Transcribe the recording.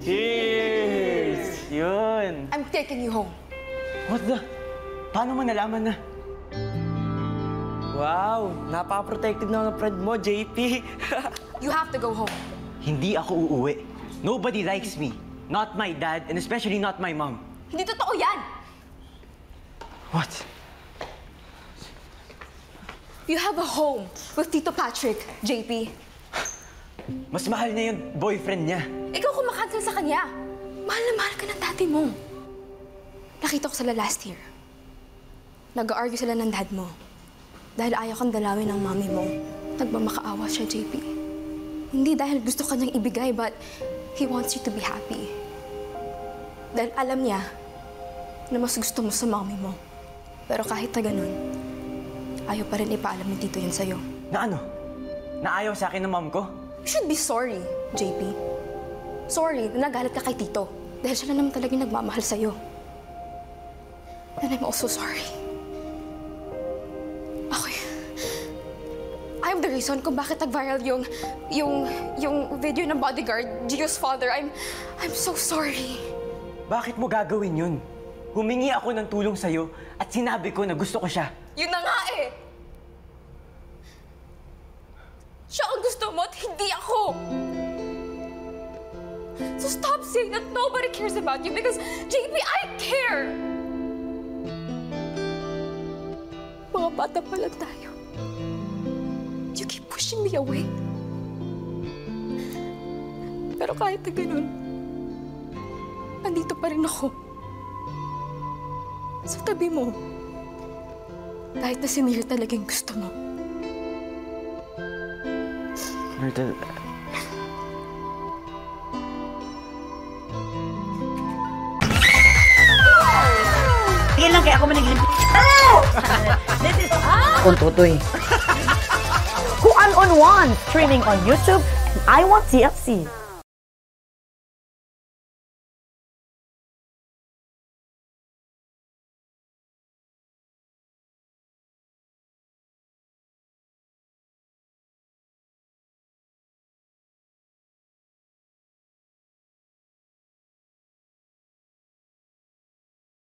Cheers! Yun. I'm taking you home. What the? Paano mo nalaman na? Wow, napaka-protective na ng friend mo, JP. You have to go home. Hindi ako uuwi. Nobody likes me. Not my dad, and especially not my mom. Hindi totoo yan! What? You have a home with Tito Patrick, JP. Mas mahal na yung boyfriend niya. Ikaw kumakansel sa kanya. Mahal na mahal ka ng dati mo. Nakita ko sila last year. Nag-argue sila ng dad mo. Dahil ayaw kang dalawin ng mami mo. Nagmamakaawa siya, JP. Hindi dahil gusto ka niyang ibigay, but he wants you to be happy. Dahil alam niya na mas gusto mo sa mami mo. Pero kahit na ganun, ayaw pa rin ipaalam ni Tito yun sa'yo. Na ano? Na ayaw sa akin ng mom ko? You should be sorry, JP. Sorry na nagalit ka kay Tito. Dahil siya na naman talaga yung nagmamahal sa'yo. And I'm also sorry. Ako y- I'm the reason kung bakit nag-viral yung, yung, yung video ng bodyguard, Gio's father. I'm, I'm so sorry. Bakit mo gagawin yun? Humingi ako ng tulong sa'yo at sinabi ko na gusto ko siya. Yun na nga eh! Siya ang gusto mo at hindi ako! So stop saying that nobody cares about you because, JP, I care! Mga bata pa lang tayo. You keep pushing me away. Pero kahit na ganun, nandito pa rin ako. Sa tabi mo. Kahit na si Mir talagang gusto mo. Myrtle, Tingin lang kaya ako managlim. This is Kung tutoy. Kuan on One, streaming on YouTube I Want TLC.